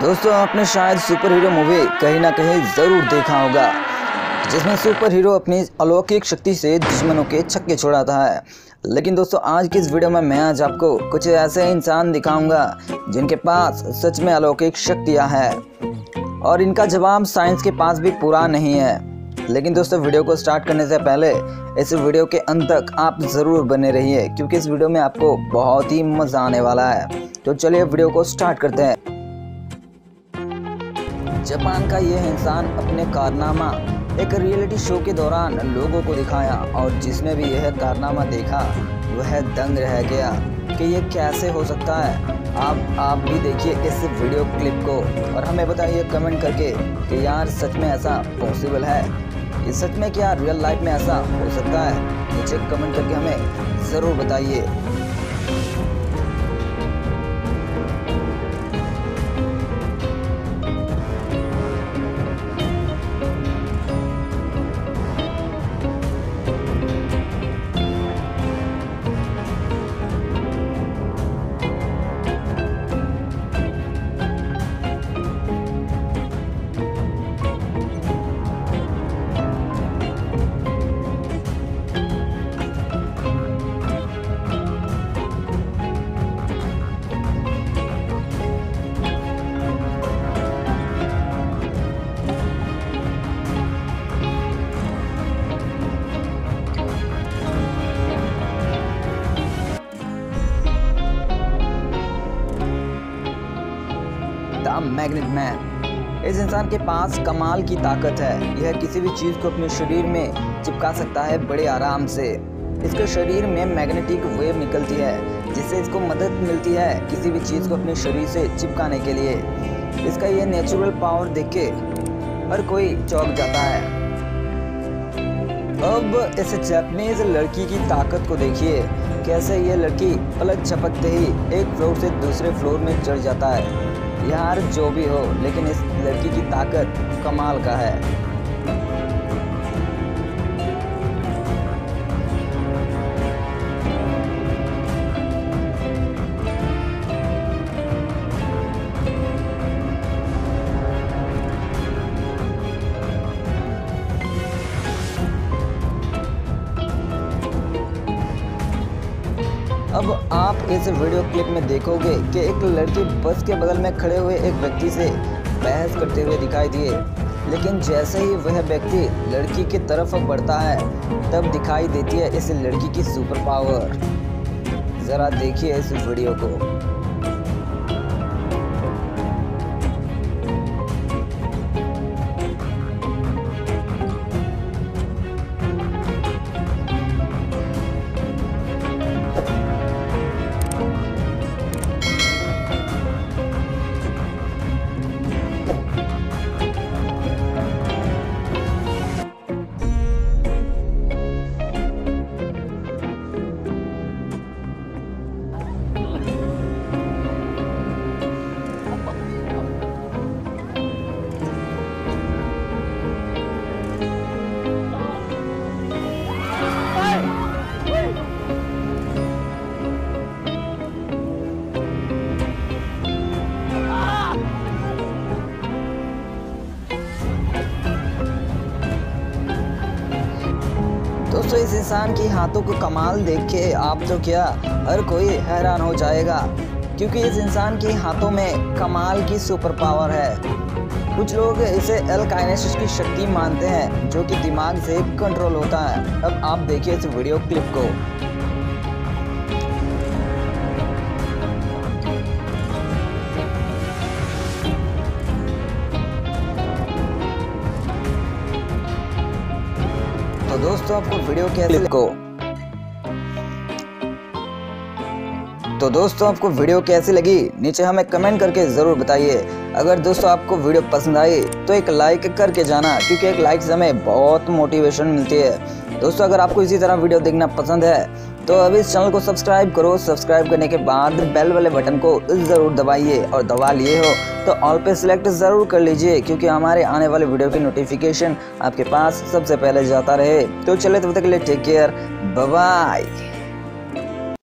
दोस्तों, आपने शायद सुपर हीरो मूवी कहीं ना कहीं ज़रूर देखा होगा, जिसमें सुपर हीरो अपनी अलौकिक शक्ति से दुश्मनों के छक्के छोड़ाता है। लेकिन दोस्तों, आज की इस वीडियो में मैं आज आपको कुछ ऐसे इंसान दिखाऊँगा, जिनके पास सच में अलौकिक शक्तियाँ हैं। और इनका जवाब साइंस के पास भी पूरा नहीं है। लेकिन दोस्तों वीडियो को स्टार्ट करने से पहले इस वीडियो के अंत तक आप ज़रूर बने रहिए, क्योंकि इस वीडियो में आपको बहुत ही मज़ा आने वाला है। तो चलिए वीडियो को स्टार्ट करते हैं। जापान का यह इंसान अपने कारनामा, एक रियलिटी शो के दौरान लोगों को दिखाया और जिसने भी यह कारनामा देखा, वह दंग रह गया कि यह कैसे हो सकता है। आप आप भी देखिए इस वीडियो क्लिप को और हमें बताइए कमेंट करके कि यार सच में ऐसा पॉसिबल है? ये सच में क्या रियल लाइफ में ऐसा हो सकता है? नीचे कमेंट करके हमें ज़रूर बताइए। The magnet man. इस इंसान के पास कमाल की ताकत है। यह किसी भी चीज़ को अपने शरीर में चिपका सकता है बड़े आराम से। इसके शरीर में मैग्नेटिक वेव निकलती है, जिससे इसको मदद मिलती है किसी भी चीज़ को अपने शरीर से चिपकाने के लिए। इसका यह नेचुरल पावर देख के हर कोई चौंक जाता है। अब इस जापानीज लड़की की ताकत को देखिए। कैसे ये लड़की पलक झपकते ही एक फ्लोर से दूसरे फ्लोर में चढ़ जाता है। यार जो भी हो लेकिन इस लड़की की ताकत कमाल का है। अब आप इस वीडियो क्लिप में देखोगे कि एक लड़की बस के बगल में खड़े हुए एक व्यक्ति से बहस करते हुए दिखाई दिए। लेकिन जैसे ही वह व्यक्ति लड़की की तरफ़ बढ़ता है, तब दिखाई देती है इस लड़की की सुपर पावर। ज़रा देखिए इस वीडियो को। दोस्तों, इस इंसान की हाथों को कमाल देख के आप तो क्या हर कोई हैरान हो जाएगा, क्योंकि इस इंसान की हाथों में कमाल की सुपर पावर है। कुछ लोग इसे एल काइनेसिस की शक्ति मानते हैं, जो कि दिमाग से कंट्रोल होता है। अब आप देखिए इस वीडियो क्लिप को। दोस्तों आपको वीडियो कैसे को तो दोस्तों, आपको वीडियो कैसी लगी? नीचे हमें कमेंट करके ज़रूर बताइए। अगर दोस्तों, आपको वीडियो पसंद आई तो एक लाइक करके जाना, क्योंकि एक लाइक से हमें बहुत मोटिवेशन मिलती है। दोस्तों, अगर आपको इसी तरह वीडियो देखना पसंद है तो अभी इस चैनल को सब्सक्राइब करो। सब्सक्राइब करने के बाद बेल वाले बटन को ज़रूर दबाइए। और दबा लिए हो तो ऑल पे सिलेक्ट ज़रूर कर लीजिए, क्योंकि हमारे आने वाले वीडियो की नोटिफिकेशन आपके पास सबसे पहले जाता रहे। तो चले तब तक के लिए टेक केयर बाय